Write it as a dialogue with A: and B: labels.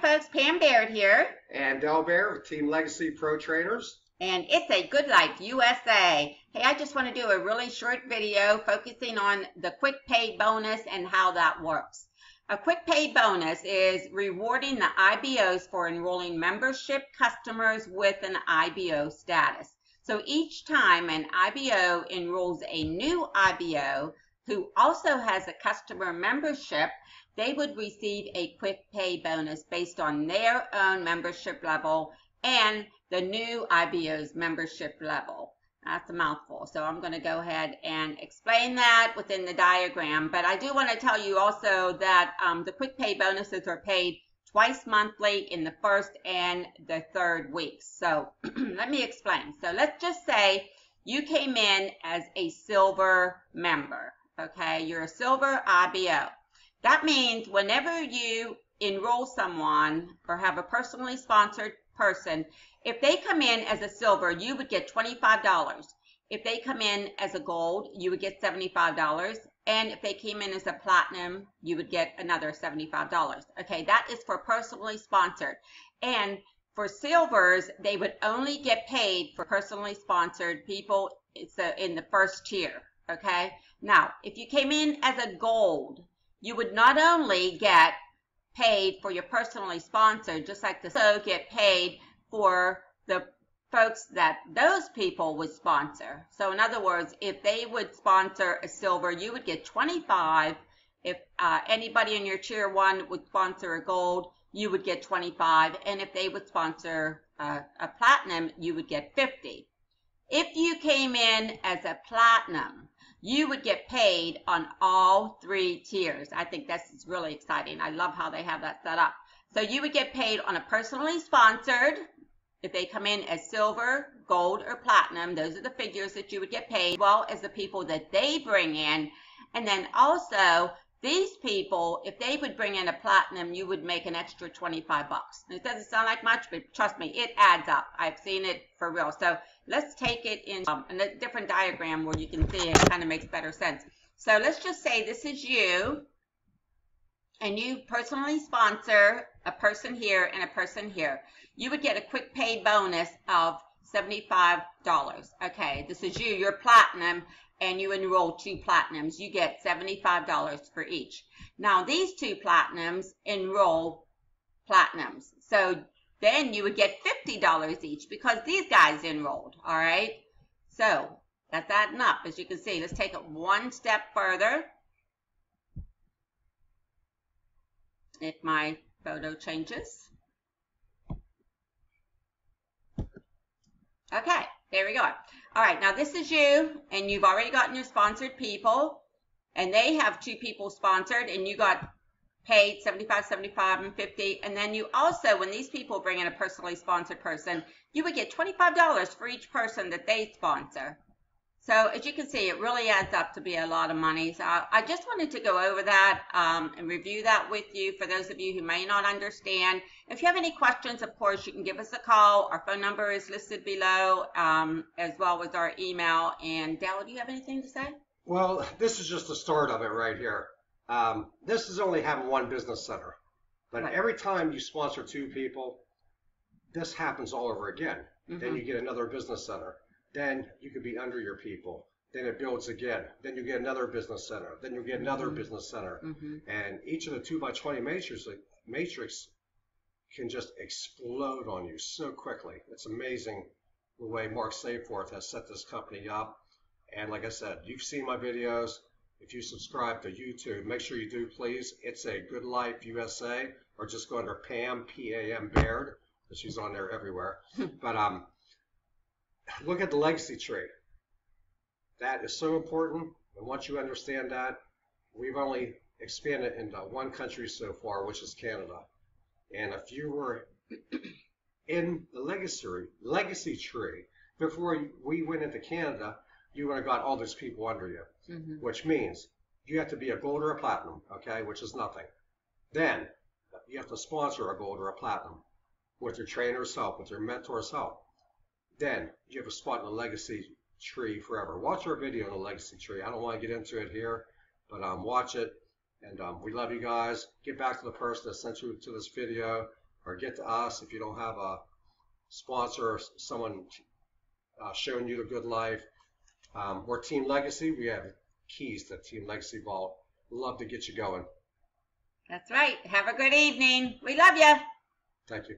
A: folks, Pam Baird here.
B: And Dale Baird with Team Legacy Pro Trainers.
A: And it's a Good Life USA. Hey, I just want to do a really short video focusing on the quick pay bonus and how that works. A quick pay bonus is rewarding the IBOs for enrolling membership customers with an IBO status. So each time an IBO enrolls a new IBO who also has a customer membership, they would receive a quick pay bonus based on their own membership level and the new IBO's membership level. That's a mouthful. So I'm going to go ahead and explain that within the diagram. But I do want to tell you also that um, the quick pay bonuses are paid twice monthly in the first and the third weeks. So let me explain. So let's just say you came in as a silver member. Okay, you're a silver IBO. That means whenever you enroll someone or have a personally sponsored person, if they come in as a silver, you would get $25. If they come in as a gold, you would get $75. And if they came in as a platinum, you would get another $75. Okay, that is for personally sponsored. And for silvers, they would only get paid for personally sponsored people so in the first tier. Okay, now if you came in as a gold, you would not only get paid for your personally sponsored, just like the so get paid for the folks that those people would sponsor. So in other words, if they would sponsor a silver, you would get 25. If uh, anybody in your tier one would sponsor a gold, you would get 25. And if they would sponsor uh, a platinum, you would get 50. If you came in as a platinum, you would get paid on all three tiers. I think that's really exciting. I love how they have that set up. So you would get paid on a personally sponsored, if they come in as silver, gold, or platinum, those are the figures that you would get paid, as well as the people that they bring in. And then also, these people, if they would bring in a platinum, you would make an extra 25 bucks. it doesn't sound like much, but trust me, it adds up. I've seen it for real. So let's take it in um, a different diagram where you can see it kind of makes better sense. So let's just say this is you, and you personally sponsor a person here and a person here. You would get a quick pay bonus of $75. Okay, this is you, you're platinum, and you enroll two platinums. You get $75 for each. Now, these two platinums enroll platinums. So then you would get $50 each because these guys enrolled, all right? So that's adding up, as you can see. Let's take it one step further. If my photo changes. Okay, there we go. All right, now this is you, and you've already gotten your sponsored people, and they have two people sponsored, and you got paid 75 75 and 50 and then you also when these people bring in a personally sponsored person you would get $25 for each person that they sponsor. So as you can see it really adds up to be a lot of money. So i just wanted to go over that um, and review that with you for those of you who may not understand. If you have any questions of course you can give us a call. Our phone number is listed below um, as well as our email. And Dale do you have anything to say?
B: Well this is just the start of it right here um, this is only having one business center, but right. every time you sponsor two people, this happens all over again. Mm-hmm. Then you get another business center. Then you could be under your people. Then it builds again. Then you get another business center. Then you get another mm-hmm. business center. Mm-hmm. And each of the two by twenty matrix matrix can just explode on you so quickly. It's amazing the way Mark Sayforth has set this company up. And like I said, you've seen my videos. If you subscribe to YouTube, make sure you do, please. It's a Good Life USA, or just go under Pam, P-A-M Baird, because she's on there everywhere. but um, look at the legacy tree. That is so important. And once you understand that, we've only expanded into one country so far, which is Canada. And if you were in the legacy legacy tree before we went into Canada, you would have got all those people under you, mm-hmm. which means you have to be a gold or a platinum, okay, which is nothing. Then you have to sponsor a gold or a platinum with your trainer's help, with your mentor's help. Then you have a spot in the legacy tree forever. Watch our video on the legacy tree. I don't want to get into it here, but um, watch it. And um, we love you guys. Get back to the person that sent you to this video. or get to us if you don't have a sponsor or someone uh, showing you the good life. Um, we're Team Legacy. We have keys to Team Legacy Vault. Love to get you going.
A: That's right. Have a good evening. We love you.
B: Thank you.